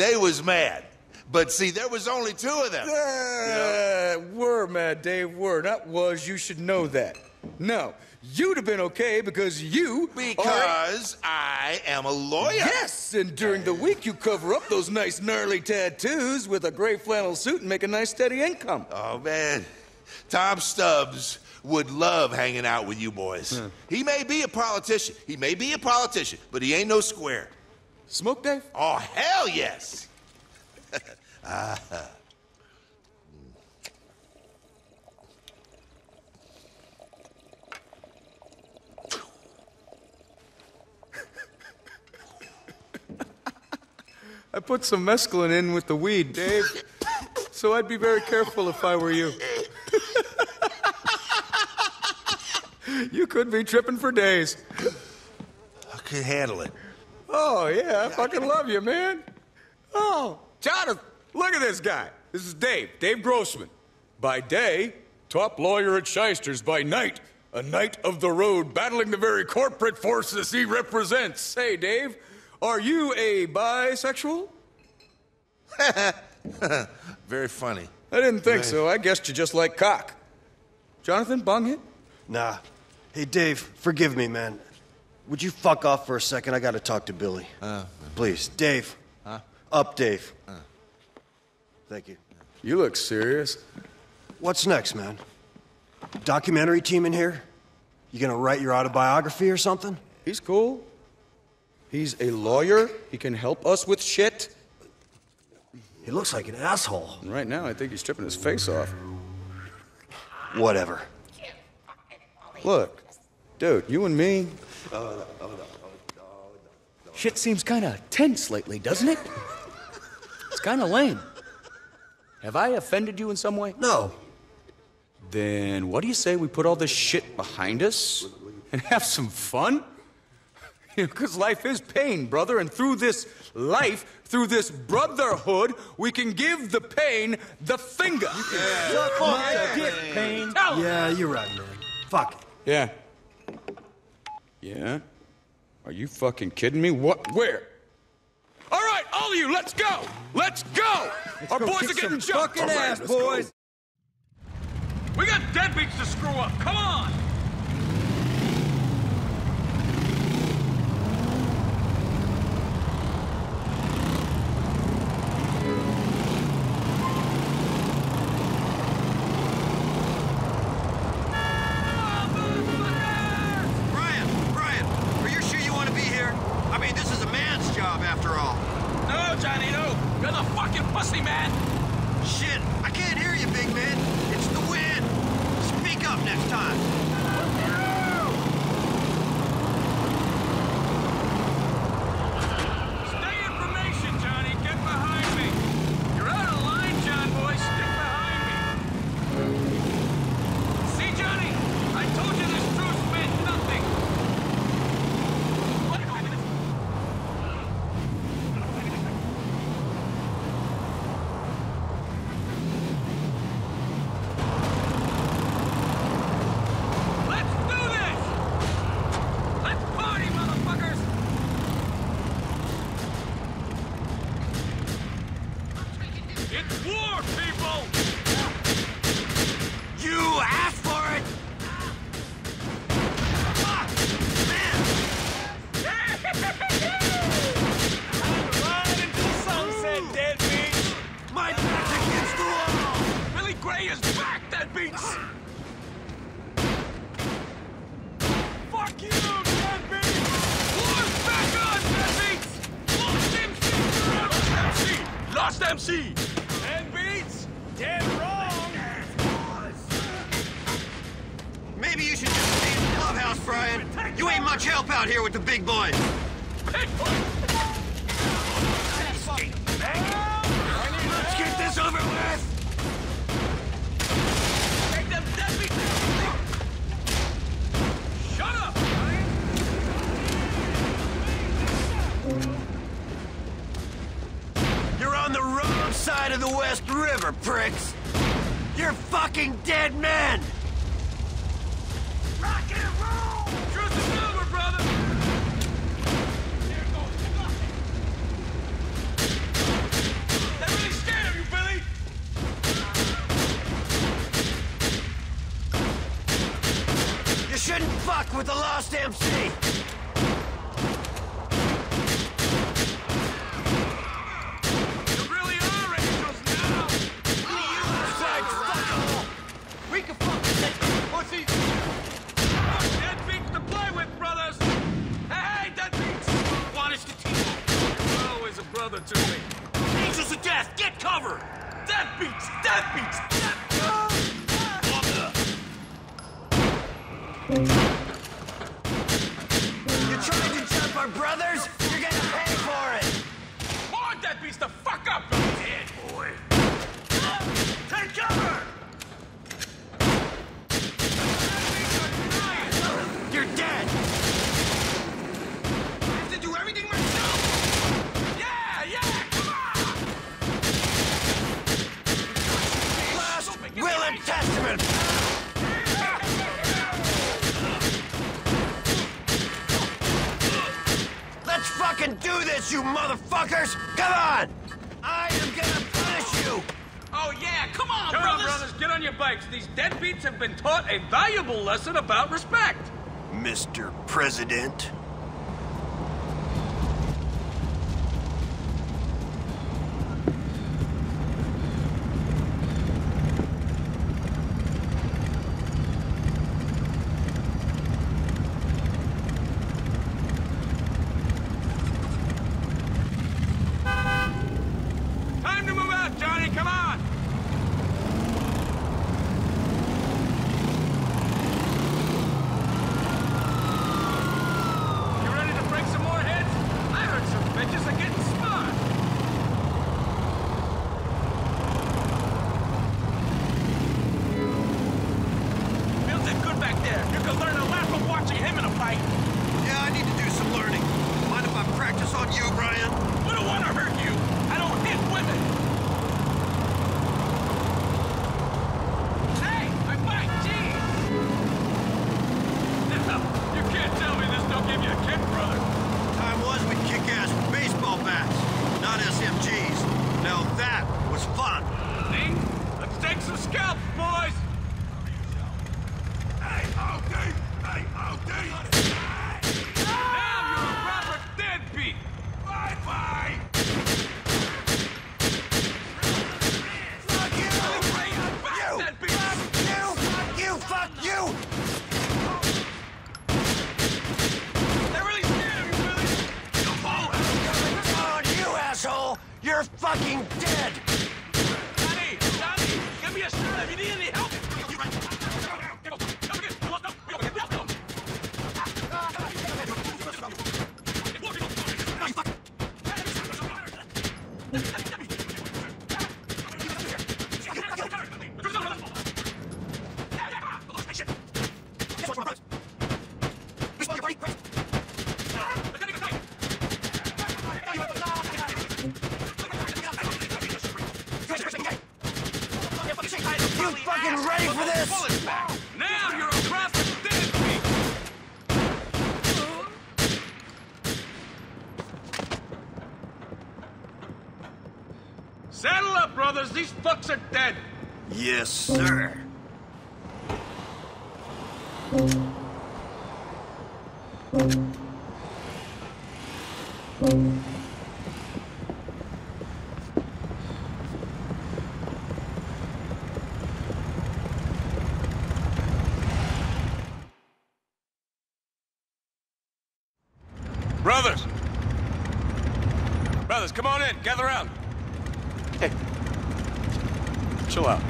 They was mad. But see, there was only two of them. Uh, were mad, Dave. Were not was. You should know that. No, you'd have been okay because you are- Because I am a lawyer. Yes, and during the week you cover up those nice gnarly tattoos with a gray flannel suit and make a nice steady income. Oh, man. Tom Stubbs would love hanging out with you boys. He may be a politician. He may be a politician, but he ain't no square. Smoke, Dave? Oh, hell yes. Ah. I put some mescaline in with the weed, Dave. So I'd be very careful if I were you. you could be tripping for days. I can handle it. Oh, yeah, I fucking love you, man. Oh, Jonathan, look at this guy. This is Dave, Dave Grossman. By day, top lawyer at Shysters. By night, a knight of the road battling the very corporate forces he represents. Hey, Dave, are you a bisexual? Very funny. I didn't think so. I guessed you just like cock. Jonathan, bong hit? Nah. Hey, Dave, forgive me, man. Would you fuck off for a second? I gotta talk to Billy. Uh, uh. Please, Dave. Huh? Up, Dave. Uh. Thank you. You look serious. What's next, man? Documentary team in here? You gonna write your autobiography or something? He's cool. He's a lawyer. He can help us with shit. He looks like an asshole. And right now, I think he's stripping his face off. Whatever. Look, dude, you and me. Shit seems kind of tense lately, doesn't it? It's kind of lame. Have I offended you in some way? No. Then what do you say we put all this shit behind us and have some fun? Because life is pain, brother, and through this life, through this brotherhood, we can give the pain the finger. Yeah, you're right, man. Fuck it. Yeah. Yeah? Are you fucking kidding me? What? Where? All right, all of you, let's go! Let's go! Our boys are getting jumped. fucking right, ass, let's go. boys. We got deadbeats to screw up. Come on! Job after all. No, Johnny, no. You're the fucking pussy, man. Shit, I can't hear you, big man. It's the wind. Speak up next time. Stay in formation, Johnny. Get behind me. You're out of line, John boy. Stick behind me. See, Johnny? I told you this truce meant nothing. Let's do this! Let's party, motherfuckers! It's war, people! You asked for it! Ah, Ride into the sunset, deadbeats! man, my back's against the wall! Billy Grey is back, deadbeats! Fuck you, deadbeats! War's back on, deadbeats! Lost MC! Lost MC! Lost MC! Mavericks! You're fucking dead men! Rock and roll! Truth is silver, brother! They're really scared of you, Billy! You shouldn't fuck with the lost MC! You tried to jump our brothers? You're gonna pay for it! More dead beats to fuck up! you Dead boy! Take cover! You're dead! I have to do everything myself! Yeah, yeah, come on! Last will and testament! Let's fucking do this, you motherfuckers! Come on! I am gonna punish you! Oh, yeah, come on, come brothers! on, brothers, get on your bikes. These deadbeats have been taught a valuable lesson about respect. Mr. President. Time to move out, Johnny, come on! You ready to break some more heads? I heard some bitches are getting smart. Feels it good back there. You can learn a lot from watching him in a fight. Yeah, I need to do some learning. Mind if I practice on you, Brian? We don't want to hurt you. I don't hit women. Hey, my bike, jeez. Now, you can't tell me this don't give you a kick, brother. Time was we kick ass with baseball bats, not SMGs. Now that was fun. Ning, let's take some scalps, boys. Hey, okay. Hey, okay. Now you're a proper deadbeat. Bye-bye. Fuck you! You! Deadbeat. Fuck you! Fuck you! Fuck you! They're really scared of you, Billy. Come on. On you, asshole! You're fucking dead! Johnny, Johnny, give me a shirt if you need any help. You fucking ready for this? Now you're a proper deadbeat. Saddle up, brothers. These fucks are dead. Yes, sir. Brothers! Brothers, come on in. Gather around. Hey. Chill out.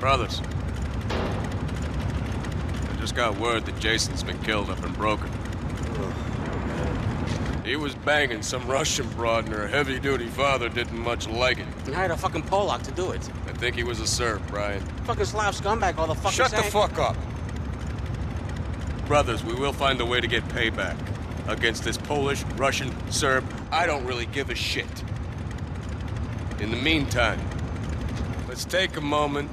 Brothers. I just got word that Jason's been killed up in Broker. He was banging some Russian broad and her heavy-duty father didn't much like it. And hired a fucking Polak to do it. I think he was a Serb, Brian. Fucking Slav scumbag, all the fucking Shut the fuck up. Brothers, we will find a way to get payback against this Polish, Russian, Serb. I don't really give a shit. In the meantime, let's take a moment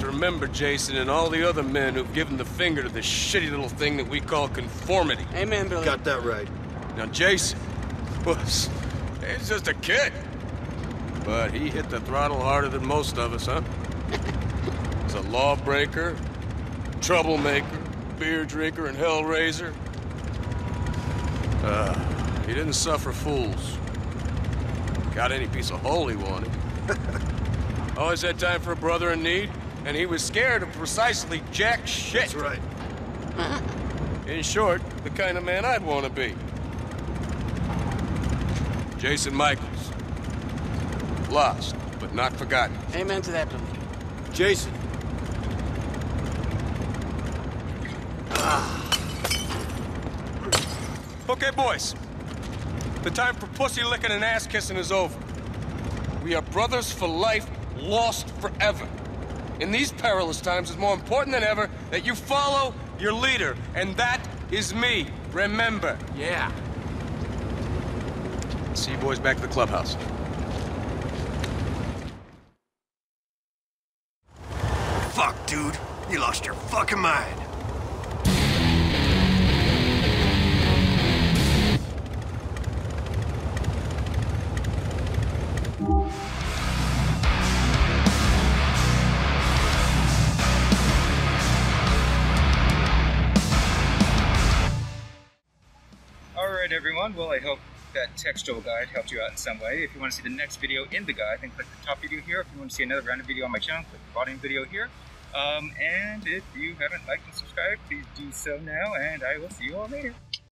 to remember Jason and all the other men who've given the finger to this shitty little thing that we call conformity. Amen, Billy. Got that right. Now, Jason was. He's just a kid. But he hit the throttle harder than most of us, huh? He's a lawbreaker, troublemaker, beer drinker, and hellraiser. Uh, he didn't suffer fools. Got any piece of hole he wanted. Always had time for a brother in need, and he was scared of precisely jack shit. That's right. In short, the kind of man I'd want to be. Jason Michaels. Lost, but not forgotten. Amen to that, Billy. Jason. Okay, boys. The time for pussy licking and ass kissing is over. We are brothers for life, lost forever. In these perilous times, it's more important than ever that you follow your leader, and that is me. Remember. Yeah. See you boys back at the clubhouse. Fuck, dude. You lost your fucking mind. Alright everyone, well I hope that textual guide helped you out in some way. If you want to see the next video in the guide, then click the top video here. If you want to see another random video on my channel, click the bottom video here. Um, and if you haven't liked and subscribed, please do so now, and I will see you all later.